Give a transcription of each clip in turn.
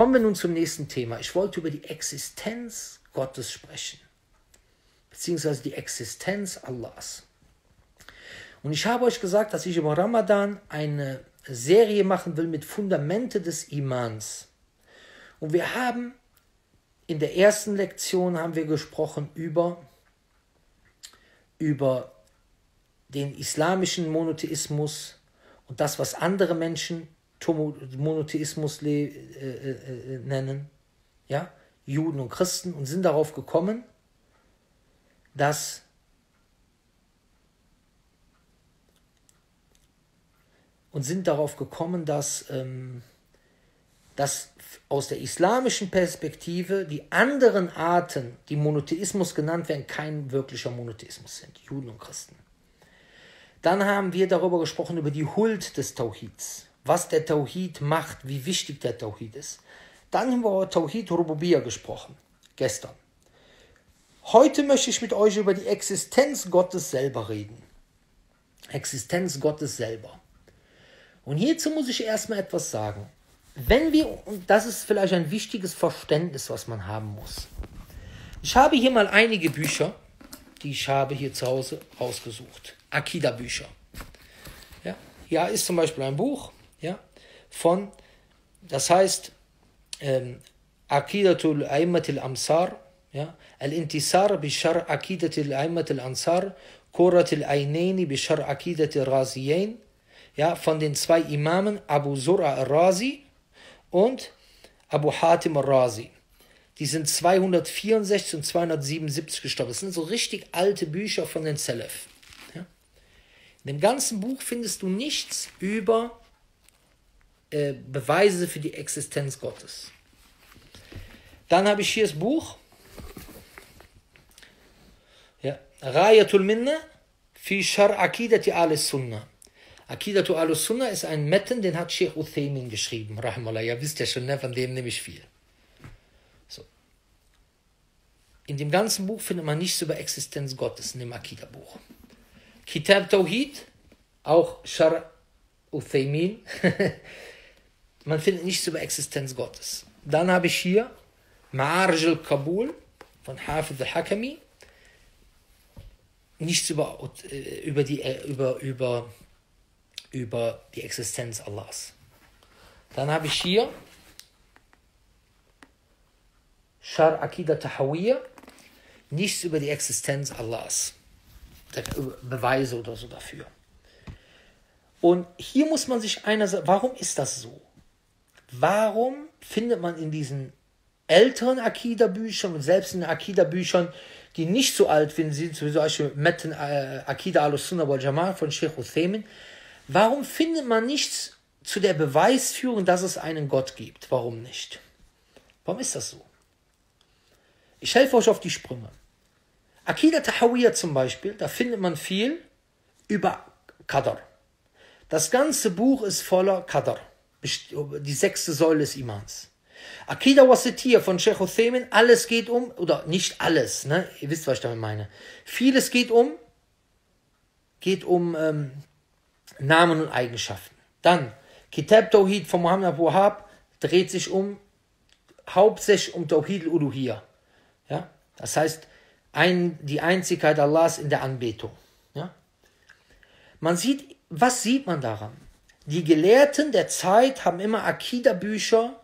Kommen wir nun zum nächsten Thema. Ich wollte über die Existenz Gottes sprechen, beziehungsweise die Existenz Allahs. Und ich habe euch gesagt, dass ich über Ramadan eine Serie machen will mit Fundamente des Imans. Und wir haben in der ersten Lektion haben wir gesprochen über, über den islamischen Monotheismus und das, was andere Menschen Monotheismus äh, äh, äh, nennen, ja, Juden und Christen, und sind darauf gekommen, dass und sind darauf gekommen, dass, ähm, dass aus der islamischen Perspektive die anderen Arten, die Monotheismus genannt werden, kein wirklicher Monotheismus sind, Juden und Christen. Dann haben wir darüber gesprochen, über die Huld des Tawhids, was der Tawhid macht, wie wichtig der Tawhid ist. Dann haben wir über Tawhid Rububiyya gesprochen, gestern. Heute möchte ich mit euch über die Existenz Gottes selber reden. Existenz Gottes selber. Und hierzu muss ich erstmal etwas sagen. Wenn wir, und das ist vielleicht ein wichtiges Verständnis, was man haben muss. Ich habe hier mal einige Bücher, die ich habe hier zu Hause rausgesucht. Akida-Bücher. Ja, hier ist zum Beispiel ein Buch von, das heißt, ähm, Akidatul Aimatil Amsar, Al-Intisar bishar Akidatil Aimatil Ansar, Koratil Ainaini bishar Akidatil Raziyain, von den zwei Imamen Abu Zura al-Razi und Abu Hatim al-Razi. Die sind 264 und 277 gestorben. Das sind so richtig alte Bücher von den Salaf. Ja. In dem ganzen Buch findest du nichts über äh, Beweise für die Existenz Gottes. Dann habe ich hier das Buch. Ja, Rayatul Minna fi Akidati al-Sunnah. Akidatu al-Sunnah ist ein Metten, den hat Sheikh Uthaymin geschrieben, Rahmallah. Ja, wisst ja schon, ne? von dem nehme ich viel. So. In dem ganzen Buch findet man nichts über Existenz Gottes, in dem Akida-Buch. Kitab Tawhid, auch Shar Uthaymin. man findet nichts über Existenz Gottes. Dann habe ich hier Ma'arj al-Kabul von Hafid al-Hakami. Nichts über, äh, über, die, äh, über, über über die Existenz Allahs. Dann habe ich hier Shar Akida Tahawiyya, nichts über die Existenz Allahs. Beweise oder so dafür. Und hier muss man sich einer sagen, warum ist das so? Warum findet man in diesen älteren Akida-Büchern und selbst in Akida-Büchern, die nicht so alt sind, zum Beispiel Metten äh, Akida al-Sunnah wal-Jamal von Sheikh Uthaymin, Warum findet man nichts zu der Beweisführung, dass es einen Gott gibt? Warum nicht? Warum ist das so? Ich helfe euch auf die Sprünge. Akida Tahawiyya zum Beispiel, da findet man viel über Qadr. Das ganze Buch ist voller Qadr, die sechste Säule des Imans. Akida Wasitiyya von Sheikh Uthaymin, alles geht um, oder nicht alles, ne? ihr wisst, was ich damit meine. Vieles geht um, geht um ähm, Namen und Eigenschaften. Dann Kitab Tawhid von Muhammad Abu Wahab dreht sich um hauptsächlich um Tawhid al-Uluhiyya. Ja? Das heißt, ein, die Einzigkeit Allahs in der Anbetung. Ja? Man sieht, was sieht man daran? Die Gelehrten der Zeit haben immer Akida-Bücher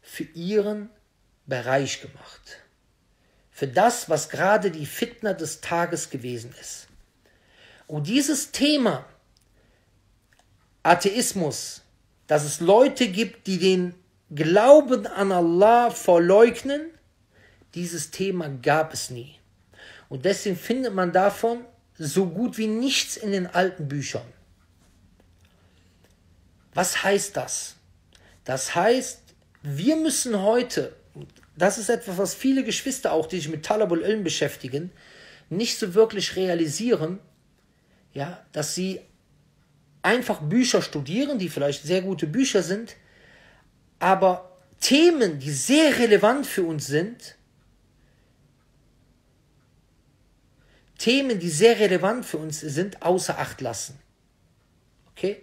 für ihren Bereich gemacht. Für das, was gerade die Fitner des Tages gewesen ist. Und dieses Thema Atheismus, dass es Leute gibt, die den Glauben an Allah verleugnen, dieses Thema gab es nie. Und deswegen findet man davon so gut wie nichts in den alten Büchern. Was heißt das? Das heißt, wir müssen heute, das ist etwas, was viele Geschwister auch, die sich mit Talabul Ilm beschäftigen, nicht so wirklich realisieren, ja, dass sie einfach Bücher studieren, die vielleicht sehr gute Bücher sind, aber Themen, die sehr relevant für uns sind, Themen, die sehr relevant für uns sind, außer Acht lassen. Okay?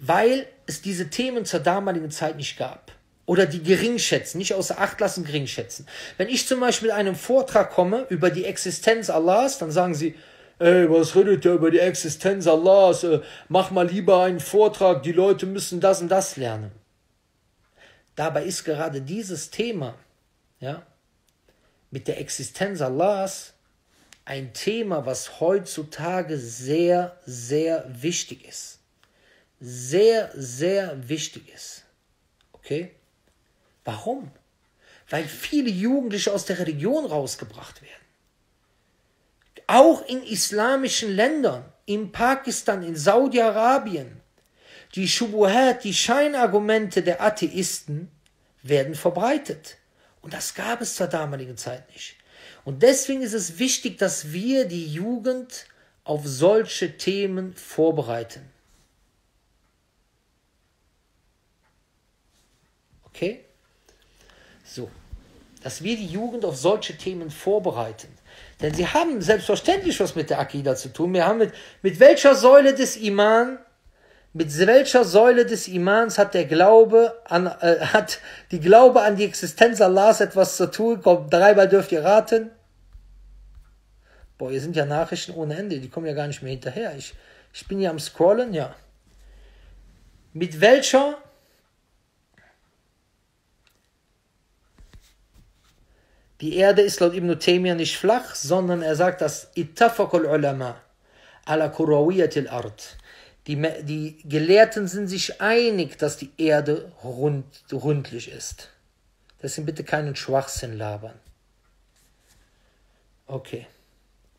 Weil es diese Themen zur damaligen Zeit nicht gab. oder die geringschätzen, nicht außer Acht lassen, geringschätzen. Wenn ich zum Beispiel mit einem Vortrag komme über die Existenz Allahs, dann sagen sie, ey, was redet ihr über die Existenz Allahs? Äh, mach mal lieber einen Vortrag, die Leute müssen das und das lernen. Dabei ist gerade dieses Thema, ja, mit der Existenz Allahs ein Thema, was heutzutage sehr, sehr wichtig ist. Sehr, sehr wichtig ist. Okay? Warum? Weil viele Jugendliche aus der Religion rausgebracht werden. Auch in islamischen Ländern, in Pakistan, in Saudi-Arabien, die Shubuhat, die Scheinargumente der Atheisten werden verbreitet. Und das gab es zur damaligen Zeit nicht. Und deswegen ist es wichtig, dass wir die Jugend auf solche Themen vorbereiten. Okay? So, dass wir die Jugend auf solche Themen vorbereiten. Denn sie haben selbstverständlich was mit der Akida zu tun. Wir haben mit, mit welcher Säule des Iman, mit welcher Säule des Imans hat der Glaube an, äh, hat die Glaube an die Existenz Allahs etwas zu tun? Kommt, dreimal dürft ihr raten. Boah, hier sind ja Nachrichten ohne Ende, die kommen ja gar nicht mehr hinterher. Ich, ich bin ja am Scrollen, ja. Mit welcher Die Erde ist laut Ibn Taymiyyah nicht flach, sondern er sagt, dass ala ard. Die, die Gelehrten sind sich einig, dass die Erde rund, rundlich ist. Deswegen bitte keinen Schwachsinn labern. Okay.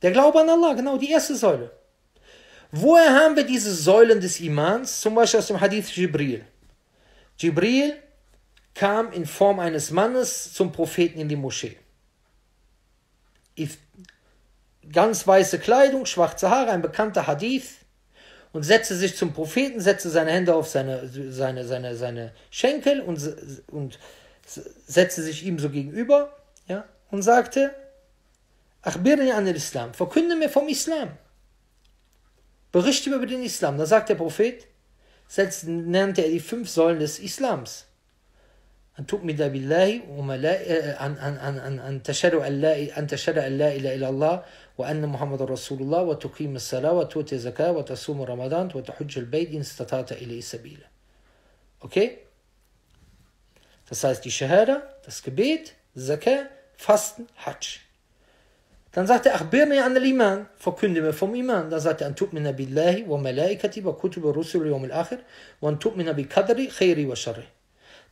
Der Glaube an Allah, genau, die erste Säule. Woher haben wir diese Säulen des Imans? Zum Beispiel aus dem Hadith Jibril. Jibril kam in Form eines Mannes zum Propheten in die Moschee ganz weiße Kleidung, schwarze Haare, ein bekannter Hadith und setzte sich zum Propheten, setzte seine Hände auf seine, seine, seine, seine Schenkel und, und setzte sich ihm so gegenüber ja, und sagte, Achbirni an Islam, verkünde mir vom Islam. Berichte mir über den Islam. Da sagt der Prophet, setzt, nannte er die fünf Säulen des Islams. أن تؤمن بالله وملائكته أن أن أن أن أن تشهد أن لا أن تشهد أن لا إله إلا الله وأن محمد رسول الله وتقيم الصلاة وتؤتي الزكاة وتصوم رمضان وتحج البيت إن استطعت إليه سبيلا. Okay? Das heißt die Shahada, das Gebet, Zakah, Fasten, Hajj. Dann sagt er, Achbirni an al-Iman, verkünde mir vom Iman. Dann sagt er, an tu'mina billahi wa malaikati wa kutubi rusuli wa al-akhir wa an tu'mina bi qadri khairi wa sharri.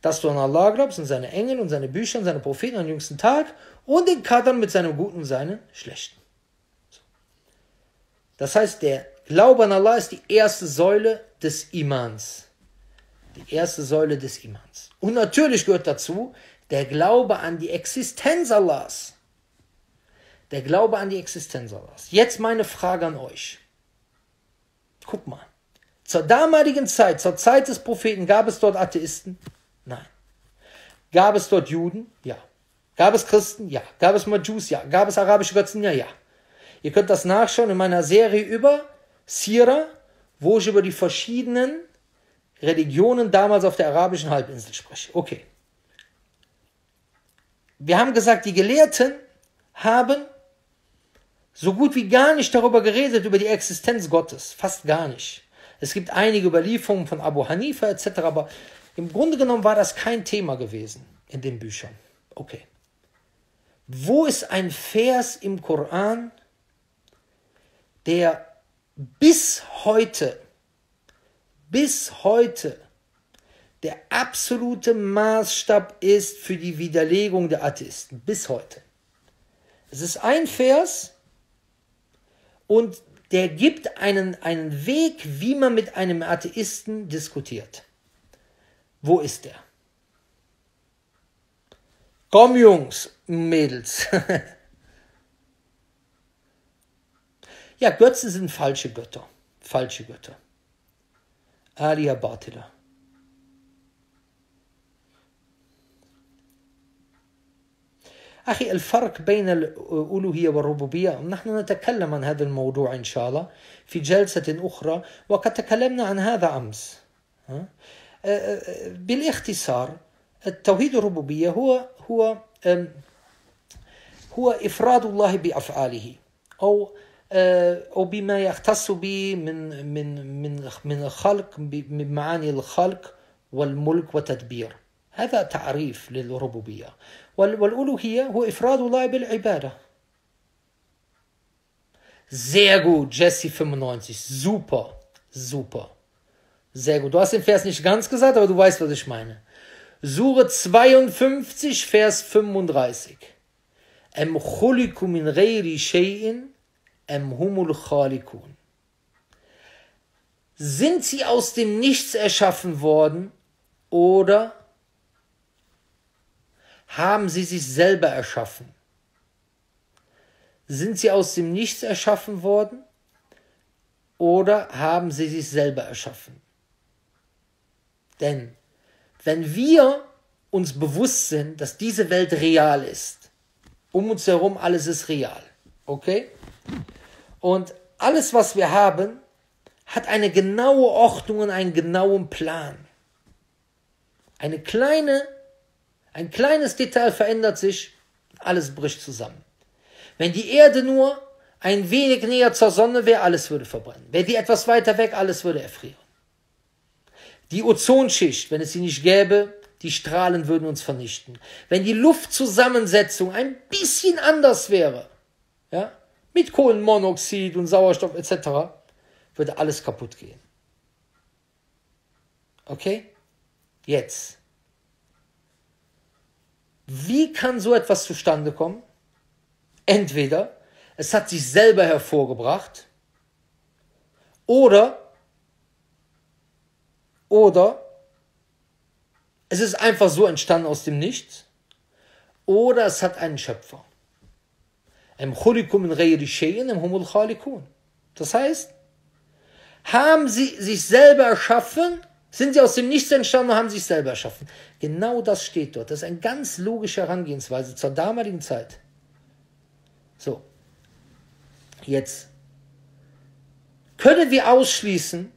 Dass du an Allah glaubst und seine Engel und seine Bücher und seine Propheten am jüngsten Tag und den Kadern mit seinem Guten und seinen Schlechten. Das heißt, der Glaube an Allah ist die erste Säule des Imans. Die erste Säule des Imans. Und natürlich gehört dazu der Glaube an die Existenz Allahs. Der Glaube an die Existenz Allahs. Jetzt meine Frage an euch. Guck mal. Zur damaligen Zeit, zur Zeit des Propheten, gab es dort Atheisten? Nein. Gab es dort Juden? Ja. Gab es Christen? Ja. Gab es Majus? Ja. Gab es arabische Götzen? Ja, ja. Ihr könnt das nachschauen in meiner Serie über Sira, wo ich über die verschiedenen Religionen damals auf der arabischen Halbinsel spreche. Okay. Wir haben gesagt, die Gelehrten haben so gut wie gar nicht darüber geredet, über die Existenz Gottes. Fast gar nicht. Es gibt einige Überlieferungen von Abu Hanifa etc., aber im Grunde genommen war das kein Thema gewesen in den Büchern. Okay. Wo ist ein Vers im Koran, der bis heute, bis heute der absolute Maßstab ist für die Widerlegung der Atheisten. Bis heute. Es ist ein Vers und der gibt einen, einen Weg, wie man mit einem Atheisten diskutiert. Wo ist er? Komm, Jungs, Mädels. ja, Götzen sind falsche Götter. Falsche Götter. Alia Batila. أخي الفرق بين الألوهية والربوبية نحن نتكلم عن هذا الموضوع إن شاء الله في جلسة أخرى وقد تكلمنا عن هذا أمس بالاختصار التوحيد الربوبية هو هو هو إفراد الله بأفعاله أو أو بما يختص به من من من من الخلق من معاني الخلق والملك والتدبير هذا تعريف للربوبية والألوهية هو إفراد الله بالعبادة Sehr gut, Jesse 95. Super, super. Sehr gut. Du hast den Vers nicht ganz gesagt, aber du weißt, was ich meine. Sure 52, Vers 35. Em khuliku min ghairi shay'in em humul khalikun. Sind sie aus dem Nichts erschaffen worden oder haben sie sich selber erschaffen? Sind sie aus dem Nichts erschaffen worden oder haben sie sich selber erschaffen? Denn wenn wir uns bewusst sind, dass diese Welt real ist, um uns herum alles ist real, okay? Und alles, was wir haben, hat eine genaue Ordnung und einen genauen Plan. Eine kleine, ein kleines Detail verändert sich, alles bricht zusammen. Wenn die Erde nur ein wenig näher zur Sonne wäre, alles würde verbrennen. Wäre die etwas weiter weg, alles würde erfrieren. Die Ozonschicht, wenn es sie nicht gäbe, die Strahlen würden uns vernichten. Wenn die Luftzusammensetzung ein bisschen anders wäre, ja, mit Kohlenmonoxid und Sauerstoff etc., würde alles kaputt gehen. Okay? Jetzt. Wie kann so etwas zustande kommen? Entweder es hat sich selber hervorgebracht oder oder es ist einfach so entstanden aus dem Nichts. Oder es hat einen Schöpfer. Das heißt, haben sie sich selber erschaffen, sind sie aus dem Nichts entstanden und haben sich selber erschaffen. Genau das steht dort. Das ist eine ganz logische Herangehensweise zur damaligen Zeit. So, jetzt können wir ausschließen,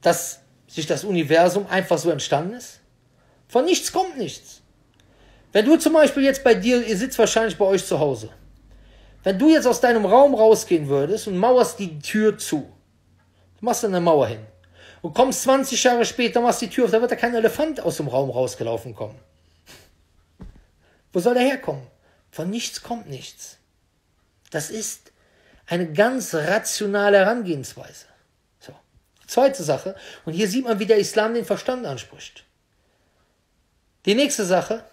dass sich das Universum einfach so entstanden ist? Von nichts kommt nichts. Wenn du zum Beispiel jetzt bei dir, ihr sitzt wahrscheinlich bei euch zu Hause. Wenn du jetzt aus deinem Raum rausgehen würdest und mauerst die Tür zu, du machst eine Mauer hin und kommst 20 Jahre später, machst die Tür auf, da wird da kein Elefant aus dem Raum rausgelaufen kommen. Wo soll der herkommen? Von nichts kommt nichts. Das ist eine ganz rationale Herangehensweise. Zweite Sache, und hier sieht man, wie der Islam den Verstand anspricht. Die nächste Sache,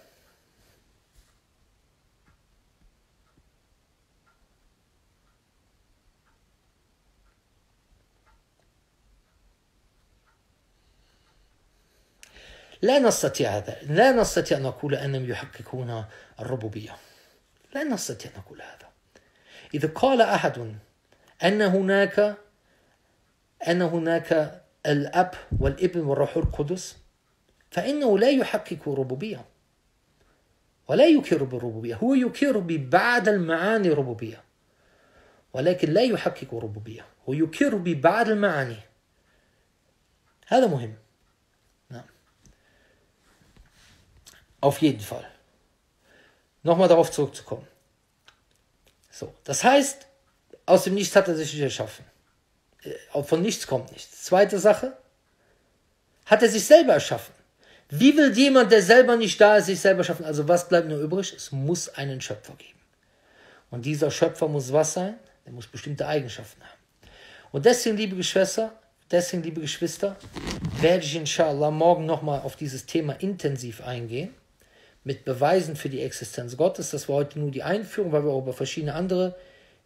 لا نستطيع هذا. لا نستطيع أن نقول أنهم يحققون الربوبية. لا نستطيع أن نقول هذا. إذا قال أحد أن هناك أن هناك الأب والابن والروح القدس فإنه لا يحقق ربوبية ولا يكر بالربوبية هو يكر ببعض المعاني الربوبية ولكن لا يحقق ربوبية هو يكر ببعض المعاني هذا مهم نعم Auf jeden Fall. Nochmal darauf zurückzukommen. So, das heißt, aus dem Nichts hat er sich erschaffen. Äh, von nichts kommt nichts. Zweite Sache, hat er sich selber erschaffen. Wie will jemand, der selber nicht da ist, sich selber schaffen? Also was bleibt nur übrig? Es muss einen Schöpfer geben. Und dieser Schöpfer muss was sein? Er muss bestimmte Eigenschaften haben. Und deswegen, liebe Geschwister, deswegen, liebe Geschwister, werde ich inshallah morgen nochmal auf dieses Thema intensiv eingehen. Mit Beweisen für die Existenz Gottes. Das war heute nur die Einführung, weil wir auch über verschiedene andere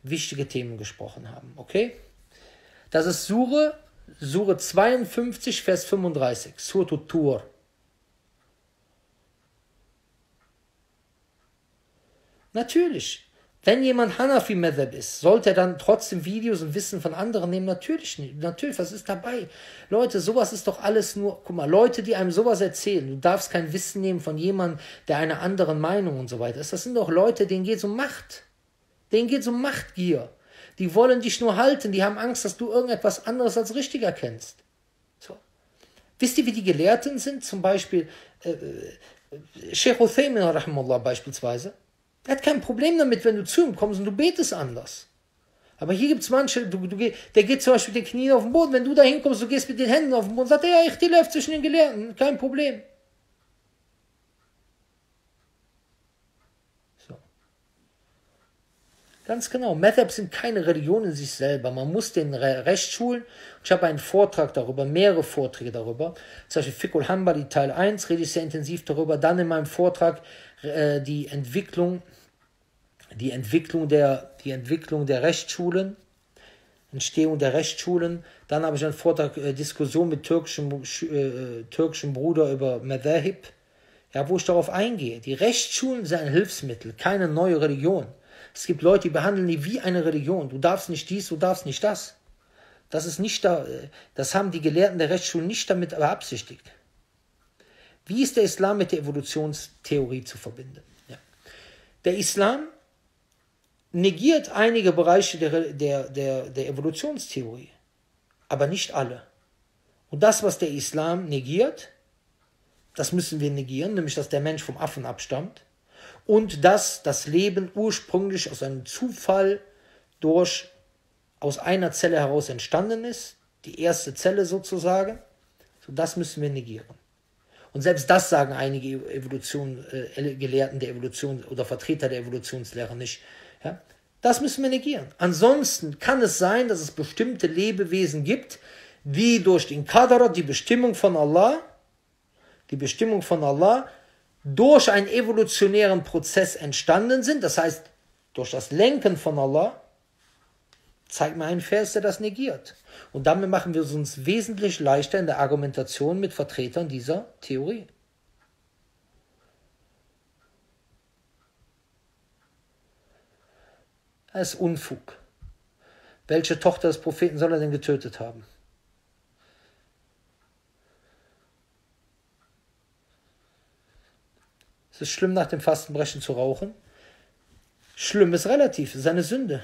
wichtige Themen gesprochen haben. Okay? Das ist Sure, Sure 52, Vers 35. Surah Tur. Natürlich. Wenn jemand Hanafi Madhab ist, sollte er dann trotzdem Videos und Wissen von anderen nehmen? Natürlich nicht. Natürlich, was ist dabei? Leute, sowas ist doch alles nur, guck mal, Leute, die einem sowas erzählen, du darfst kein Wissen nehmen von jemandem, der einer anderen Meinung und so weiter ist. Das sind doch Leute, denen geht es um Macht. Denen geht es um Machtgier. Die wollen dich nur halten, die haben Angst, dass du irgendetwas anderes als richtig erkennst. So. Wisst ihr, wie die Gelehrten sind? Zum Beispiel, äh, äh Sheikh Uthaymin rahimahullah beispielsweise, er hat kein Problem damit, wenn du zu ihm kommst und du betest anders. Aber hier gibt es manche, du, du, der geht zum Beispiel mit den Knien auf den Boden. Wenn du da hinkommst, du gehst mit den Händen auf den Boden, sagt er, ja, ich läuft zwischen den Gelehrten, kein Problem. Ganz genau. Madhabs sind keine Religion in sich selber. Man muss den Recht schulen. Ich habe einen Vortrag darüber, mehrere Vorträge darüber. Zum Beispiel Fikul Hanbali Teil 1 rede ich sehr intensiv darüber. Dann in meinem Vortrag äh, die Entwicklung die Entwicklung der, die Entwicklung der Rechtsschulen, Entstehung der Rechtsschulen. Dann habe ich einen Vortrag, äh, Diskussion mit türkischem, äh, türkischem Bruder über Madhahib, ja, wo ich darauf eingehe. Die Rechtsschulen sind ein Hilfsmittel, keine neue Religion. Es gibt Leute, die behandeln die wie eine Religion. Du darfst nicht dies, du darfst nicht das. Das ist nicht da, äh, das haben die Gelehrten der Rechtsschulen nicht damit beabsichtigt. Wie ist der Islam mit der Evolutionstheorie zu verbinden? Ja. Der Islam negiert einige Bereiche der, der, der, der Evolutionstheorie, aber nicht alle. Und das, was der Islam negiert, das müssen wir negieren, nämlich dass der Mensch vom Affen abstammt und dass das Leben ursprünglich aus einem Zufall durch aus einer Zelle heraus entstanden ist, die erste Zelle sozusagen, so das müssen wir negieren. Und selbst das sagen einige Evolution, äh, Gelehrten der Evolution oder Vertreter der Evolutionslehre nicht. Ja? Das müssen wir negieren. Ansonsten kann es sein, dass es bestimmte Lebewesen gibt, die durch den Qadar, die Bestimmung von Allah, die Bestimmung von Allah, durch einen evolutionären Prozess entstanden sind. Das heißt, durch das Lenken von Allah, zeigt mir einen Vers, der das negiert. Und damit machen wir es uns wesentlich leichter in der Argumentation mit Vertretern dieser Theorie. Das ist Unfug. Welche Tochter des Propheten soll er denn getötet haben? Es ist schlimm, nach dem Fastenbrechen zu rauchen. Schlimm ist relativ, es ist eine Sünde.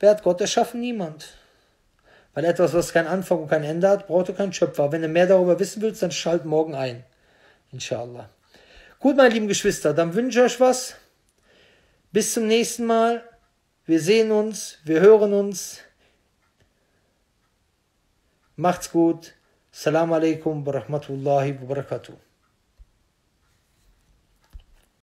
Wer hat Gott erschaffen? Niemand. Weil etwas, was keinen Anfang und kein Ende hat, braucht keinen Schöpfer. Wenn du mehr darüber wissen willst, dann schalt morgen ein. Inshallah. Gut, meine lieben Geschwister, dann wünsche ich euch was. Bis zum nächsten Mal. Wir sehen uns, wir hören uns. Macht's gut. Salam alaikum wa rahmatullahi wa barakatuh.